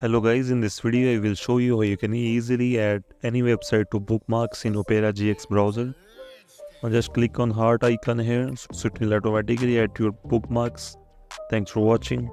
Hello guys, in this video I will show you how you can easily add any website to bookmarks in Opera GX browser. Now just click on heart icon here so it will automatically add your bookmarks. Thanks for watching.